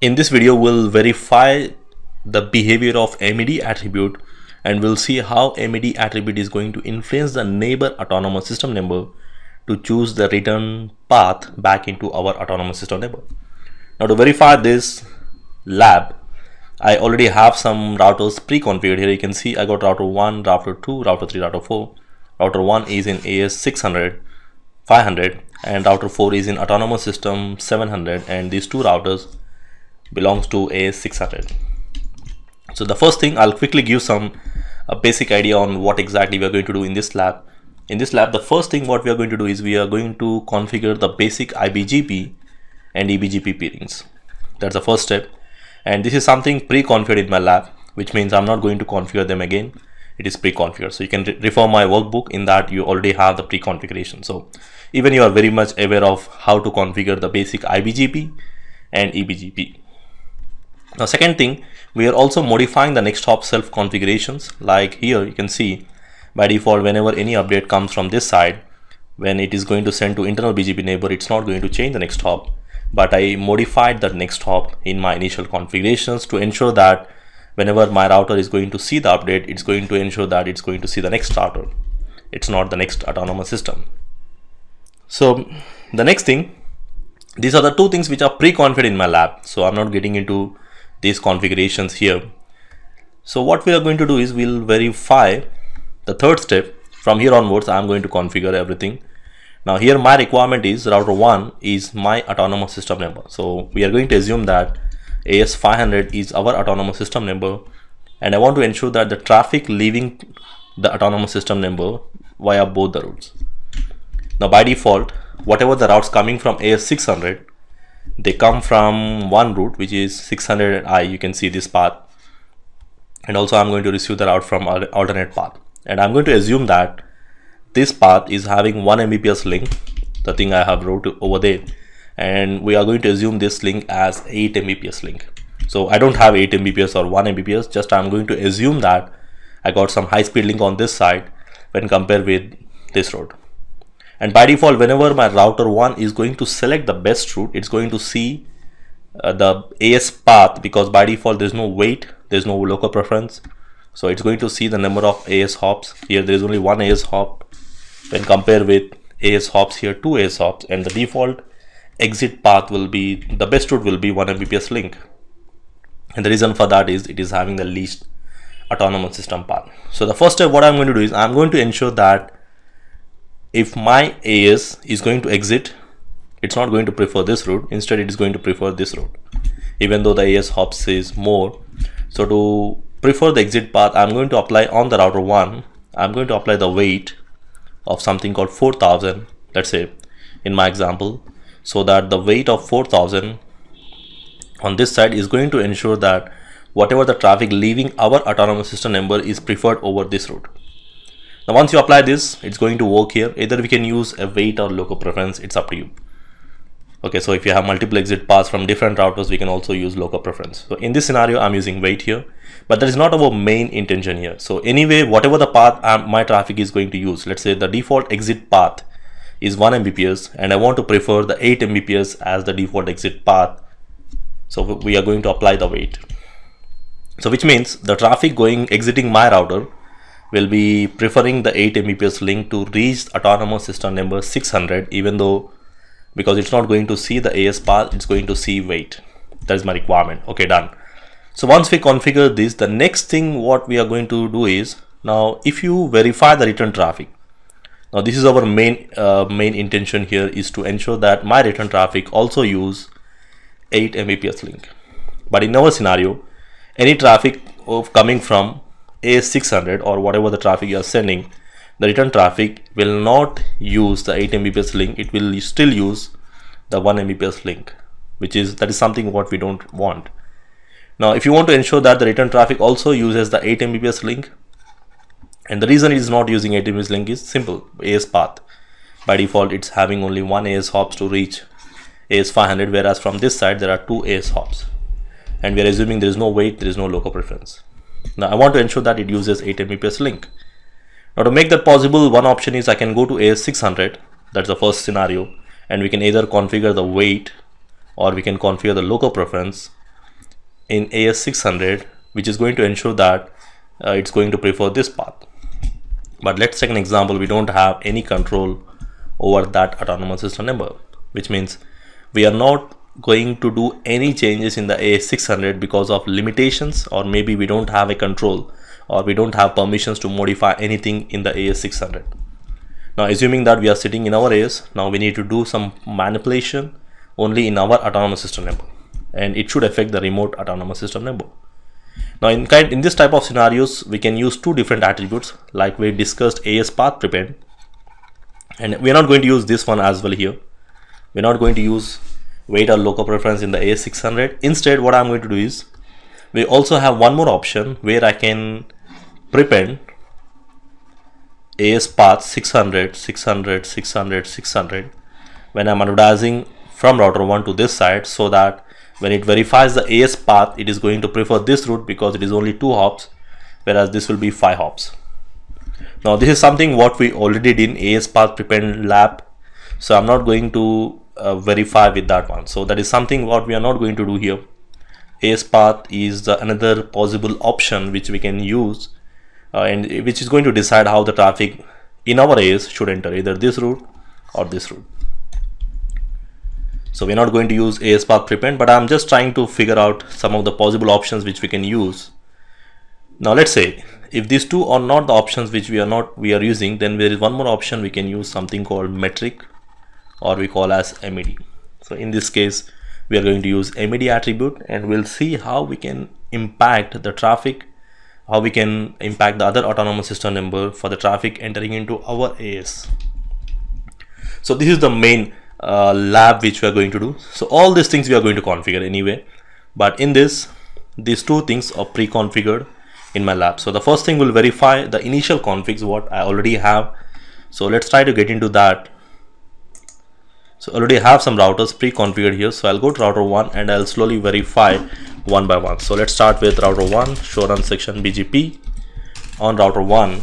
In this video, we'll verify the behavior of MED attribute and we'll see how MED attribute is going to influence the neighbor autonomous system neighbor to choose the return path back into our autonomous system neighbor. Now to verify this lab, I already have some routers pre-configured here. You can see I got router 1, router 2, router 3, router 4. Router 1 is in AS600, 500 and router 4 is in autonomous system 700 and these two routers belongs to AS600. So the first thing I'll quickly give some a basic idea on what exactly we are going to do in this lab. In this lab, the first thing what we are going to do is we are going to configure the basic IBGP and EBGP peerings. That's the first step. And this is something pre-configured in my lab, which means I'm not going to configure them again. It is pre-configured. So you can re refer my workbook in that you already have the pre-configuration. So even you are very much aware of how to configure the basic IBGP and EBGP. Now second thing, we are also modifying the next hop self configurations. Like here you can see by default whenever any update comes from this side, when it is going to send to internal BGP neighbor, it's not going to change the next hop. But I modified that next hop in my initial configurations to ensure that whenever my router is going to see the update, it's going to ensure that it's going to see the next router. It's not the next autonomous system. So the next thing, these are the two things which are pre-configured in my lab. So I'm not getting into these configurations here. So what we are going to do is we'll verify the third step. From here onwards, I'm going to configure everything. Now here my requirement is router 1 is my autonomous system number. So we are going to assume that AS500 is our autonomous system number and I want to ensure that the traffic leaving the autonomous system number via both the routes. Now by default, whatever the routes coming from AS600 they come from one route which is 600i you can see this path. And also I'm going to receive the route from alternate path. And I'm going to assume that this path is having 1 Mbps link the thing I have wrote over there. And we are going to assume this link as 8 Mbps link. So I don't have 8 Mbps or 1 Mbps just I'm going to assume that I got some high-speed link on this side when compared with this road and by default whenever my router 1 is going to select the best route it's going to see uh, the AS path because by default there's no weight there's no local preference. So it's going to see the number of AS hops. Here there is only one AS hop. When compared with AS hops here two AS hops. And the default exit path will be the best route will be 1 Mbps link. And the reason for that is it is having the least autonomous system path. So the first step what I'm going to do is I'm going to ensure that if my AS is going to exit, it's not going to prefer this route. Instead, it is going to prefer this route, even though the AS hops is more. So to prefer the exit path, I'm going to apply on the router one. I'm going to apply the weight of something called 4000, let's say in my example, so that the weight of 4000 on this side is going to ensure that whatever the traffic leaving our autonomous system number is preferred over this route. Now once you apply this, it's going to work here. Either we can use a weight or local preference, it's up to you. Okay, so if you have multiple exit paths from different routers, we can also use local preference. So in this scenario, I'm using weight here, but that is not our main intention here. So anyway, whatever the path um, my traffic is going to use, let's say the default exit path is 1 Mbps and I want to prefer the 8 Mbps as the default exit path. So we are going to apply the weight. So which means the traffic going exiting my router will be preferring the 8 Mbps link to reach autonomous system number 600 even though because it's not going to see the AS path it's going to see weight. That is my requirement. Okay done. So once we configure this the next thing what we are going to do is now if you verify the return traffic now this is our main uh, main intention here is to ensure that my return traffic also use 8 Mbps link. But in our scenario any traffic of coming from AS600 or whatever the traffic you are sending, the return traffic will not use the 8 Mbps link. It will still use the 1 Mbps link, which is that is something what we don't want. Now, if you want to ensure that the return traffic also uses the 8 Mbps link, and the reason it is not using 8 Mbps link is simple, AS path. By default, it's having only one AS hops to reach AS500, whereas from this side, there are two AS hops. And we are assuming there is no weight, there is no local preference. Now I want to ensure that it uses 8 Mbps link. Now to make that possible, one option is I can go to AS600, that's the first scenario, and we can either configure the weight or we can configure the local preference in AS600 which is going to ensure that uh, it's going to prefer this path. But let's take an example. We don't have any control over that autonomous system number which means we are not going to do any changes in the AS600 because of limitations or maybe we don't have a control or we don't have permissions to modify anything in the AS600 now assuming that we are sitting in our AS now we need to do some manipulation only in our autonomous system number and it should affect the remote autonomous system number now in kind in this type of scenarios we can use two different attributes like we discussed AS path prepend and we're not going to use this one as well here. We're not going to use weight or local preference in the AS600 instead what I'm going to do is we also have one more option where I can prepend AS path 600 600 600 600 when I'm advertising from router 1 to this side so that when it verifies the AS path it is going to prefer this route because it is only two hops whereas this will be five hops. Now this is something what we already did in AS path prepend lab. So I'm not going to uh, verify with that one. So that is something what we are not going to do here. AS path is the another possible option which we can use uh, and which is going to decide how the traffic in our AS should enter either this route or this route. So we're not going to use AS path prepend but I'm just trying to figure out some of the possible options which we can use. Now let's say if these two are not the options which we are not we are using then there is one more option we can use something called metric or we call as MED. So in this case, we are going to use MED attribute and we'll see how we can impact the traffic, how we can impact the other autonomous system number for the traffic entering into our AS. So this is the main uh, lab which we are going to do. So all these things we are going to configure anyway, but in this, these two things are pre-configured in my lab. So the first thing will verify the initial configs what I already have. So let's try to get into that so already have some routers pre-configured here. So i'll go to router 1 and i'll slowly verify one by one. So let's start with router 1 show run section bgp on router 1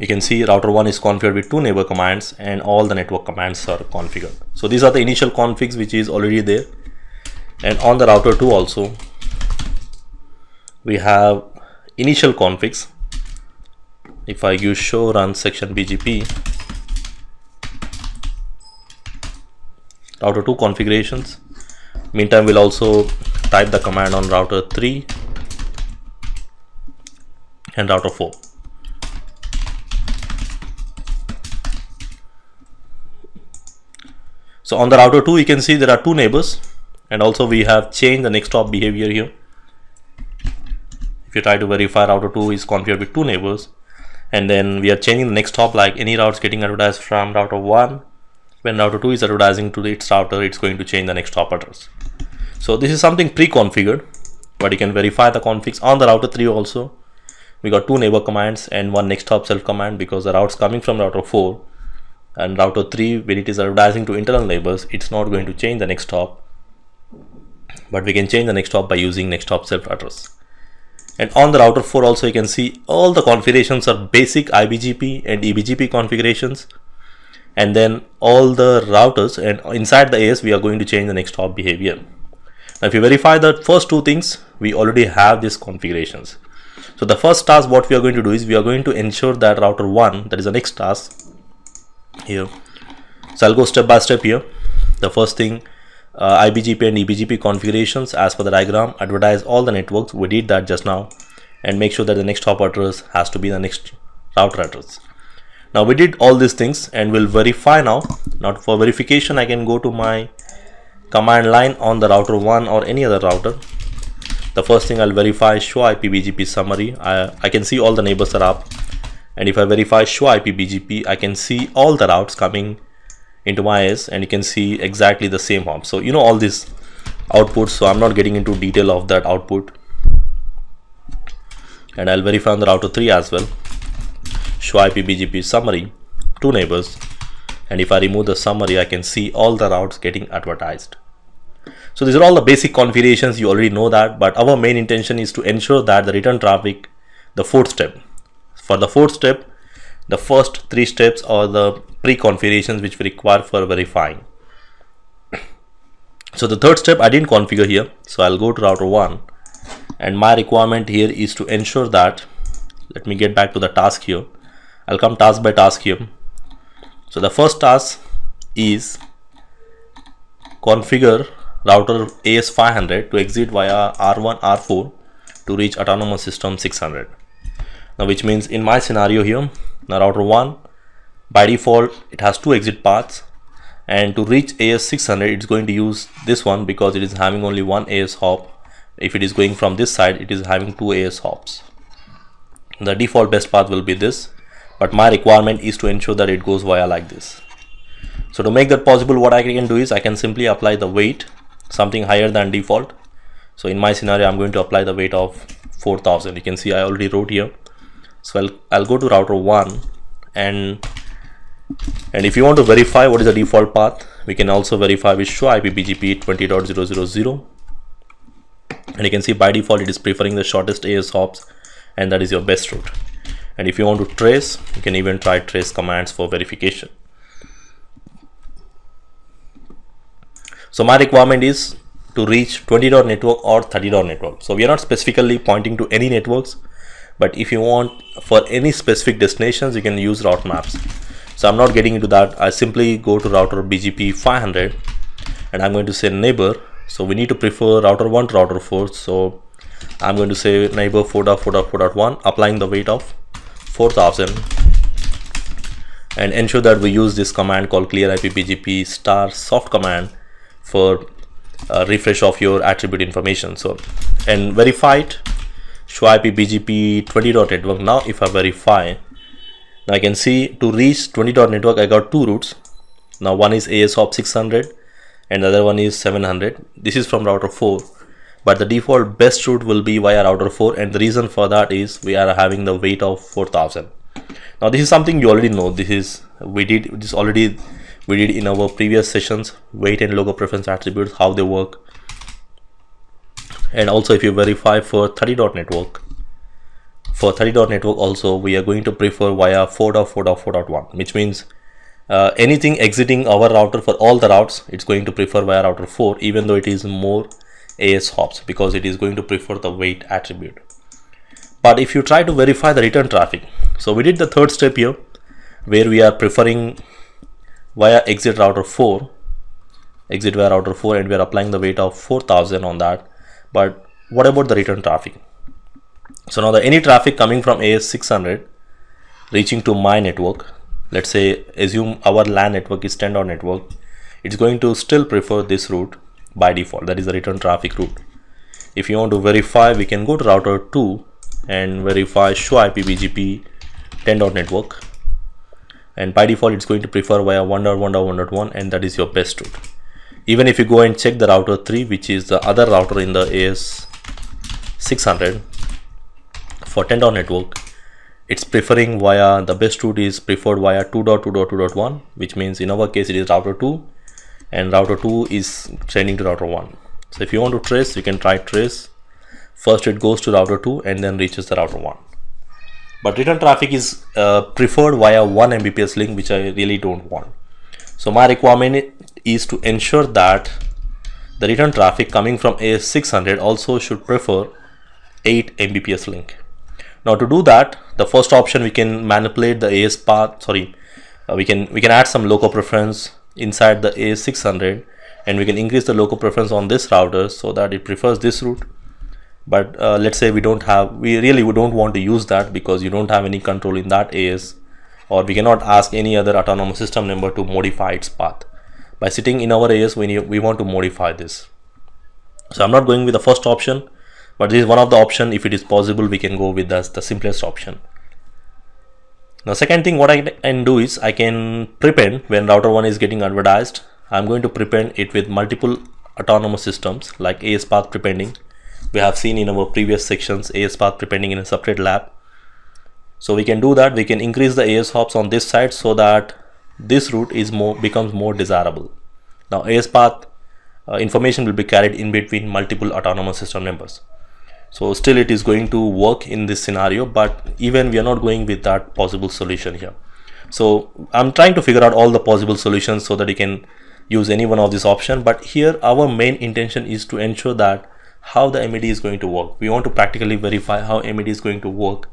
you can see router 1 is configured with two neighbor commands and all the network commands are configured. So these are the initial configs which is already there. And on the router 2 also we have initial configs. If I use show run section BGP router 2 configurations. Meantime we'll also type the command on router 3 and router 4 so on the router 2 you can see there are two neighbors and also we have changed the next hop behavior here. If you try to verify router 2 is configured with two neighbors and then we are changing the next hop like any routes getting advertised from router 1 when router 2 is advertising to its router it's going to change the next hop address. So this is something pre-configured but you can verify the configs on the router 3 also. We got two neighbor commands and one next hop self command because the route's coming from router 4 and router 3 when it is advertising to internal neighbors it's not going to change the next hop but we can change the next hop by using next hop self address. And on the router 4 also you can see all the configurations are basic IBGP and EBGP configurations and then all the routers and inside the AS we are going to change the next hop behavior. Now if you verify the first two things we already have these configurations. So the first task what we are going to do is we are going to ensure that router 1 that is the next task here. So I'll go step by step here. The first thing uh, IBGP and EBGP configurations as per the diagram advertise all the networks we did that just now and make sure that the next hop address has to be the next router address now we did all these things and we'll verify now. Now for verification I can go to my command line on the router 1 or any other router. The first thing I'll verify show IPBGP summary. I, I can see all the neighbors are up. And if I verify show IPBGP I can see all the routes coming into my AS and you can see exactly the same hop. So you know all these outputs so I'm not getting into detail of that output. And I'll verify on the router 3 as well show IP BGP summary, two neighbors, and if I remove the summary, I can see all the routes getting advertised. So these are all the basic configurations, you already know that, but our main intention is to ensure that the return traffic, the fourth step. For the fourth step, the first three steps are the pre-configurations which we require for verifying. so the third step I didn't configure here so I'll go to router 1 and my requirement here is to ensure that let me get back to the task here I'll come task by task here. So the first task is configure router AS500 to exit via R1 R4 to reach autonomous system 600 now which means in my scenario here now router 1 by default it has two exit paths. And to reach AS600 it's going to use this one because it is having only one AS hop. If it is going from this side it is having two AS hops. The default best path will be this but my requirement is to ensure that it goes via like this. So to make that possible what I can do is I can simply apply the weight something higher than default. So in my scenario I'm going to apply the weight of 4000 you can see I already wrote here. So I'll, I'll go to router 1 and and if you want to verify what is the default path we can also verify with show IP BGP 20.000 and you can see by default it is preferring the shortest AS hops and that is your best route and if you want to trace you can even try trace commands for verification. So my requirement is to reach 20 dot network or 30 dot network. So we are not specifically pointing to any networks but if you want for any specific destinations you can use route maps. So i'm not getting into that. I simply go to router bgp 500 and i'm going to say neighbor. So we need to prefer router 1 to router 4 so i'm going to say neighbor 4.4.4.1 applying the weight of 4000 and ensure that we use this command called clear ip bgp star soft command for uh, refresh of your attribute information. So and verify it show ip bgp 20 dot network. Now if i verify now I can see to reach 20 dot network I got two routes. Now one is ASHOP 600 and the other one is 700 this is from router 4 but the default best route will be via router 4 and the reason for that is we are having the weight of 4000 now this is something you already know. This is we did this already we did in our previous sessions weight and local preference attributes how they work. And also if you verify for 30 dot network for 30 dot network also we are going to prefer via 4.4.4.1 which means uh, anything exiting our router for all the routes it's going to prefer via router 4 even though it is more AS hops because it is going to prefer the weight attribute. But if you try to verify the return traffic so we did the third step here where we are preferring via exit router 4 exit via router 4 and we are applying the weight of 4000 on that. But what about the return traffic? So now the any traffic coming from AS600 reaching to my network, let's say assume our LAN network is 10 dot network, it's going to still prefer this route by default, that is the return traffic route. If you want to verify, we can go to router 2 and verify show IP BGP 10 dot network and by default it's going to prefer via 1.1.1.1 and that is your best route. Even if you go and check the router 3 which is the other router in the AS600 for 10 dot network it's preferring via the best route is preferred via 2.2.2.1 which means in our case it is router 2 and router 2 is trending to router 1 so if you want to trace you can try trace. First it goes to router 2 and then reaches the router 1 but return traffic is uh, preferred via 1 mbps link which i really don't want. So my requirement is to ensure that the return traffic coming from AS600 also should prefer 8 mbps link. Now to do that, the first option we can manipulate the AS path, sorry, uh, we can we can add some local preference inside the AS600 and we can increase the local preference on this router so that it prefers this route. But uh, let's say we don't have, we really we don't want to use that because you don't have any control in that AS or we cannot ask any other autonomous system member to modify its path. By sitting in our AS, we, need, we want to modify this. So I'm not going with the first option but this is one of the option if it is possible we can go with the, the simplest option now second thing what I can do is I can prepend when router 1 is getting advertised. I'm going to prepend it with multiple autonomous systems like AS path prepending. We have seen in our previous sections AS path prepending in a separate lab. So we can do that. We can increase the AS hops on this side so that this route is more becomes more desirable. Now AS path uh, information will be carried in between multiple autonomous system members so still it is going to work in this scenario but even we are not going with that possible solution here. So i'm trying to figure out all the possible solutions so that you can use any one of this option but here our main intention is to ensure that how the MED is going to work. We want to practically verify how MED is going to work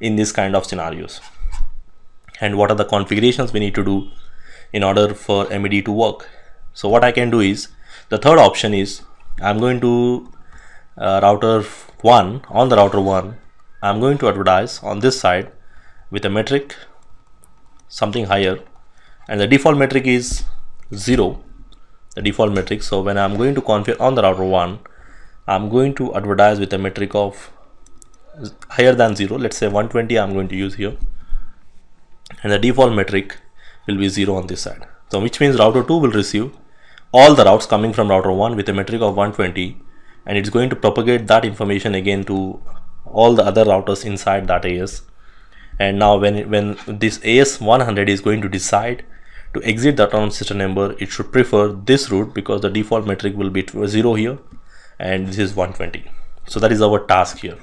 in this kind of scenarios and what are the configurations we need to do in order for MED to work. So what I can do is the third option is I'm going to uh, router 1 on the router 1 I'm going to advertise on this side with a metric something higher. And the default metric is 0 the default metric. So when I'm going to configure on the router 1 I'm going to advertise with a metric of higher than 0 let's say 120 I'm going to use here. And the default metric will be 0 on this side. So which means router 2 will receive all the routes coming from router 1 with a metric of 120 and it's going to propagate that information again to all the other routers inside that AS and now when when this AS 100 is going to decide to exit the autonomous system number it should prefer this route because the default metric will be 0 here and this is 120 so that is our task here